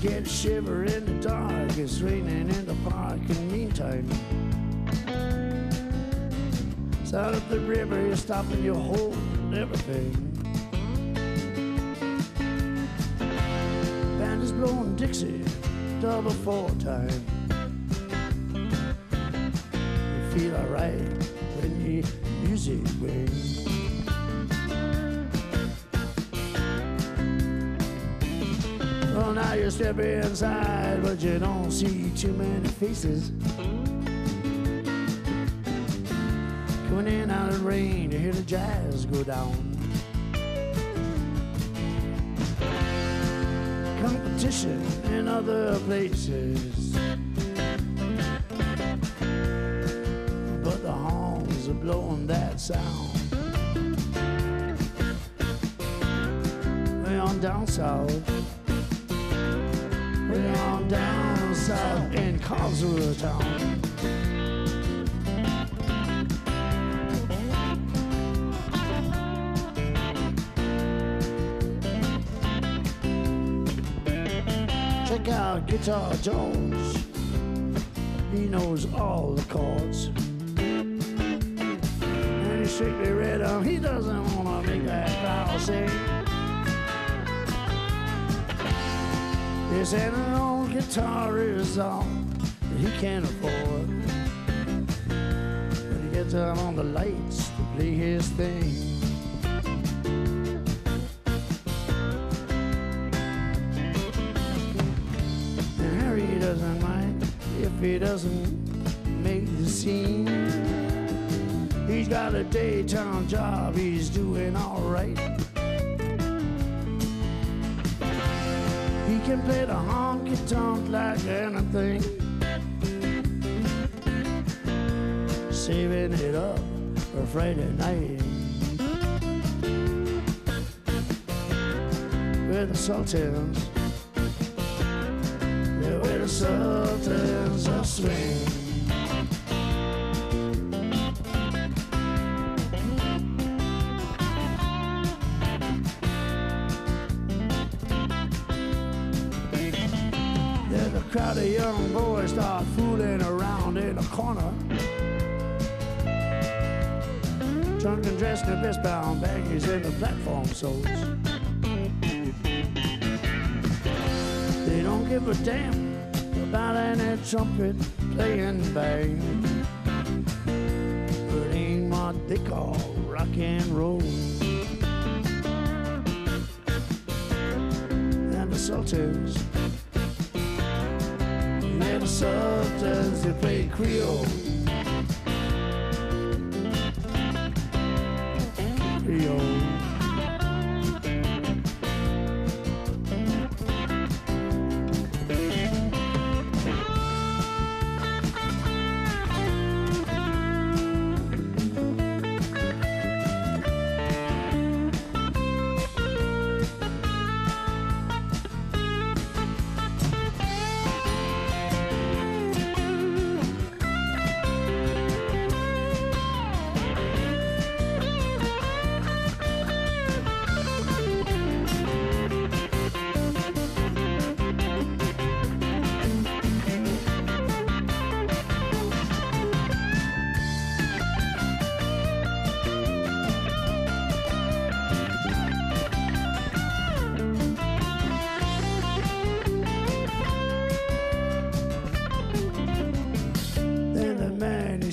get a shiver in the dark. It's raining in the park in the meantime. Side of the river, you're stopping your whole everything. Band is blowing Dixie, double four time. You feel alright when the music rings. You step inside, but you don't see too many faces. Coming in out of the rain, you hear the jazz go down. Competition in other places. But the horns are blowing that sound. Way on down south. South in Karlsruhe town. Check out Guitar Jones. He knows all the chords. And he's strictly rhythm. Um, he doesn't wanna make that crowd sing. This ain't an old guitar is all that he can't afford. When he gets out on the lights to play his thing. And Harry doesn't mind if he doesn't make the scene. He's got a daytime job, he's doing alright. Can play the honky tonk like anything. Saving it up for Friday night. With the Sultans. Yeah, with the Sultans of Swing. Crowd of young boys start fooling around in a corner. Drunk and dressed in westbound baggies in the platform soles. They don't give a damn about any trumpet playing band. It ain't what they call rock and roll. And the Sultans, Sultans, they play. Creole.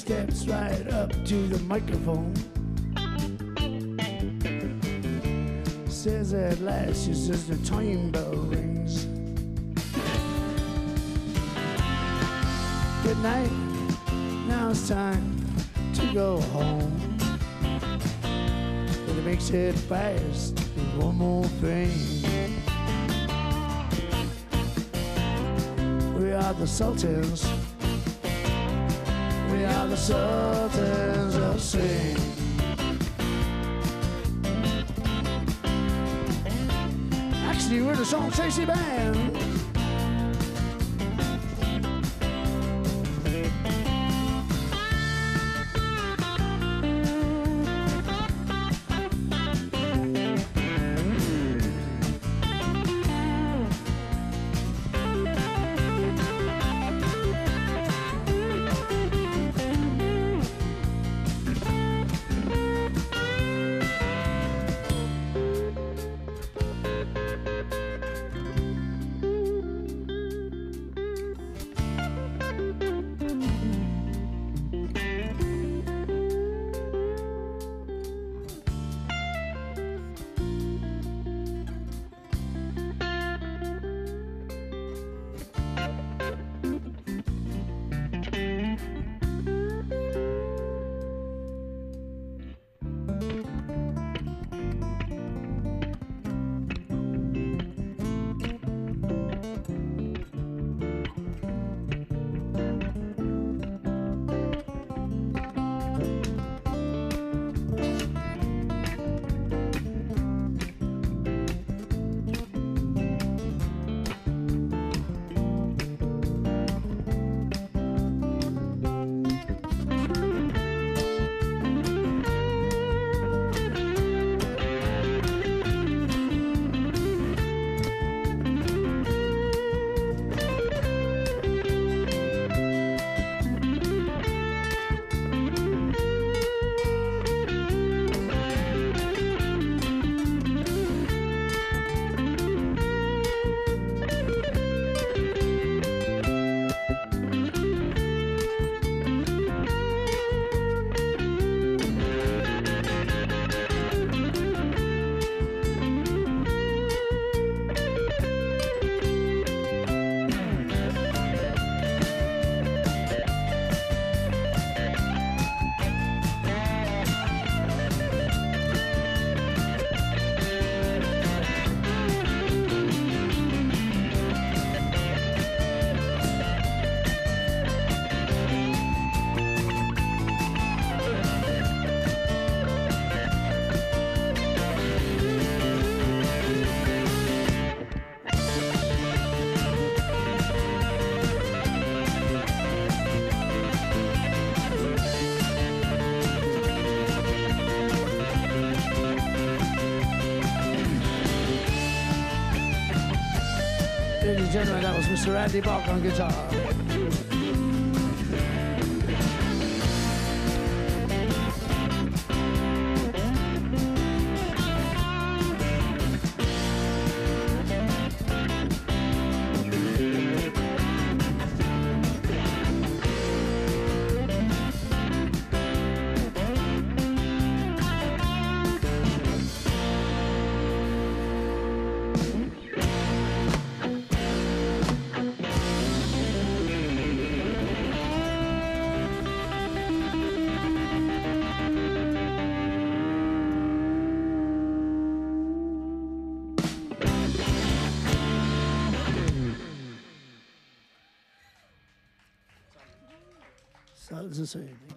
Steps right up to the microphone. Says at last, he says the time bell rings. Good night, now it's time to go home. But he makes it fast with one more thing. We are the Sultans. Sultans of Swing. Actually, we're the Seán Treacy Band. That was Mr. Andy Bach on guitar. So, doesn't say anything.